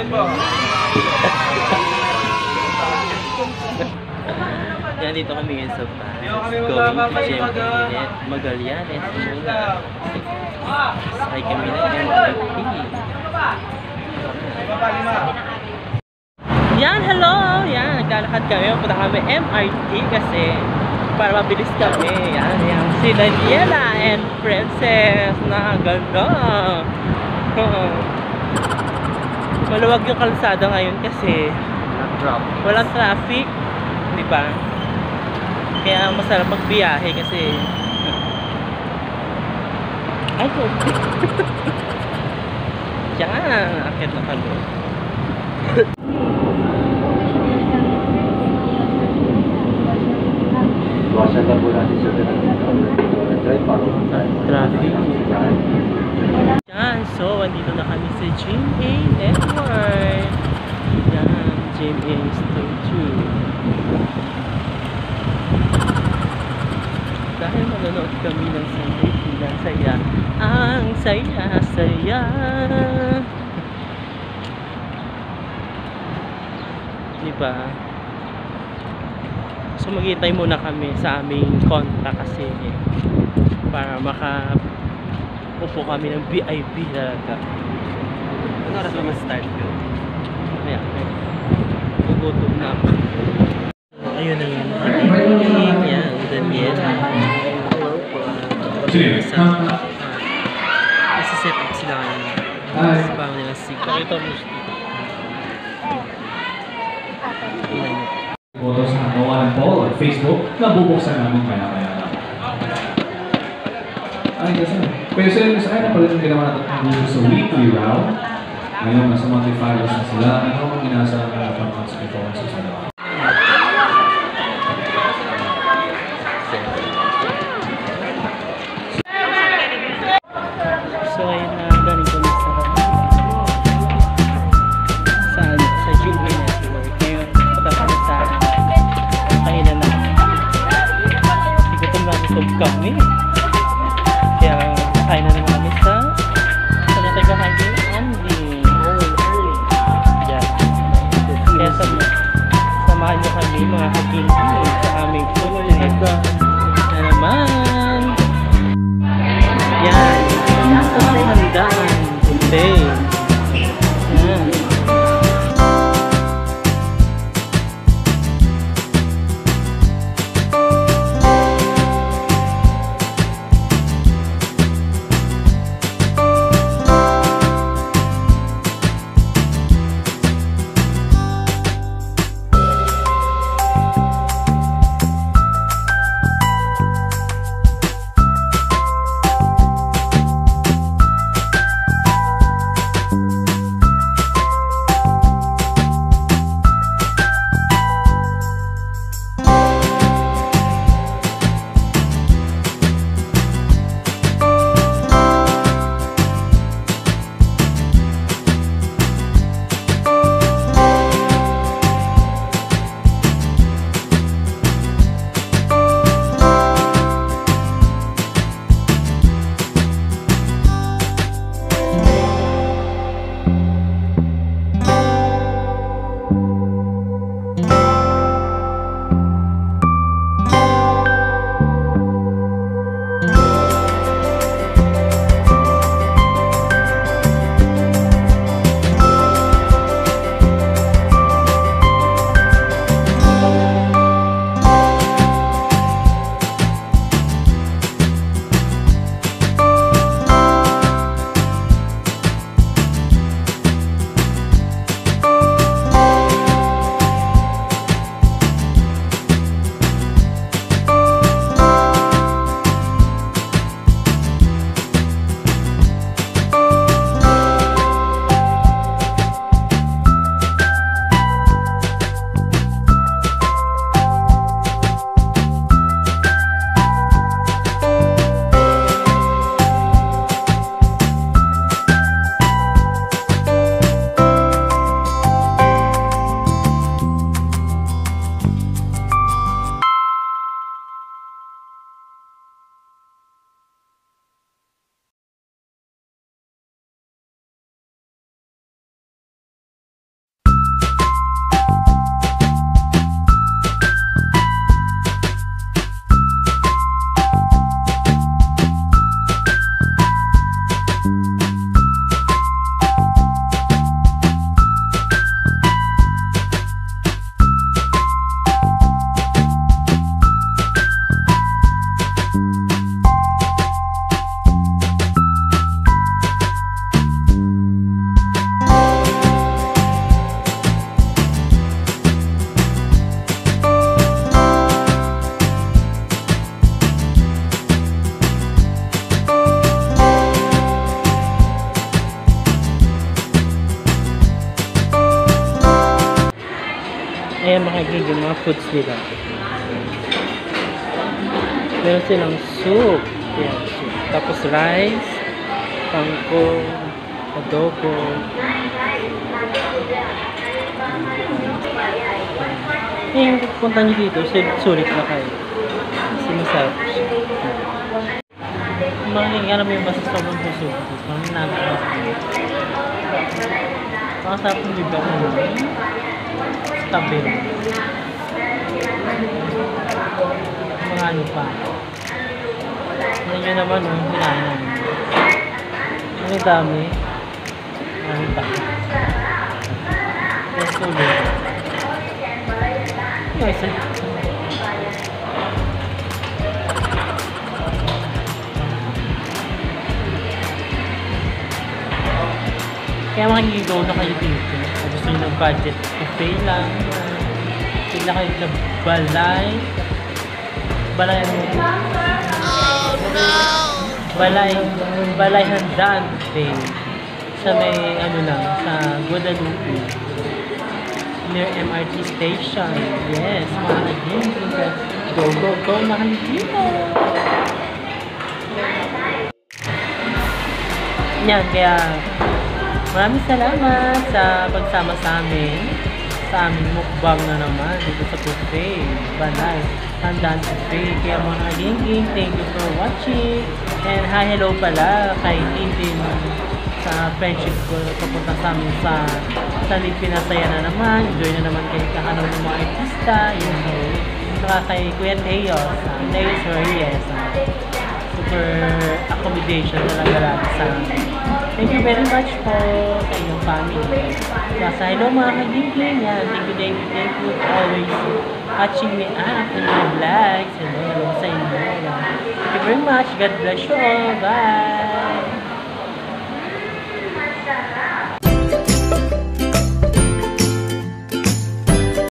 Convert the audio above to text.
Yan, dito kami ngayon sa Paris. Going to Jim Magallanes muna. Sakay kami ng MRT. Yan, hello! Yan, naglalakad kami. Punta kami MRT kasi para mabilis kami. Yan, yan. Si Daniela and Princess na ganda. Oo. Maluwag yung kalsada ngayon kasi walang traffic. Di ba? Kaya masarap magbiyahe kasi ay ko. Yan, akit na kami. Iwasan lang po natin sa tayo. Traffic. Yan, so andito na kami sa GMA Network. Yan, GMA Store 2. Dahil manonood kami ng Sunday Tila Saya. Ang saya-saya. Diba? So maghihintay muna kami sa aming konta kasi para maka upo kami ng VIP talaga. Ano oras ba ma-start yun? Ayan. Gugutom na ako. Ayun na yun. Yan, Daniel. Kasi set up sila ngayon. Sa bago nila sig. Pakita mo siya. Boto sa Noah and Paul at Facebook na bubuksan namin maya-maya lang. Ay, kasi. Pero inyo, sa akin pa rin ginawa natin sa weekly round. Ngayon, nasa monthly finals na sila. Ano ang inaasahan na pang months kami sa sa ano, sa mga kaginti Ayan makikita yung mga foods nila. Meron silang soup. Ayan, soup. Tapos rice, pangko, adobo. Yung punta nyo dito, sul- sulit na kayo. Kasi masarap siya. Mga alam mo yung basta sobrang busog. Parang nakakasarap. Parang sarap ng bibig ko. Tabi. Mga ano pa. Ano nyo naman, oh, hinahin namin. Ang dami. Ang dami. Ang sulit. Ay, sa... Kaya makikigaw na kayo dito. Kung gusto nyo ng budget buffet lang. Sila kayo na balay. Balay? Oh no! Balay, balay handaan buffet. Sa may ano lang, sa Guadalupe. Near MRT station. Yes, mga kaibigan. Go, go, go, mga kaibigan. Yan, kaya maraming salamat sa pagsama sa amin sa aming mukbang na naman dito sa buffet. Banay, Handaan Buffet. Kaya mga kalingking, thank you for watching. And hi, hello pala kay Tintin sa friendship ko papunta sa amin sa sa Pinasaya na naman. Enjoy na naman kay kakanaw ng mga artista. Yun, so, saka kay Kuya Teo sa Teo Reyes. ah, super accommodation talaga lahat sa amin. Thank you very much po sa inyong family. Kaya sa hello mga kagiging, yan. Thank you, thank you, thank you always watching me up in my vlogs. Hello, hello sa inyo. Thank you very much. God bless you all. Bye!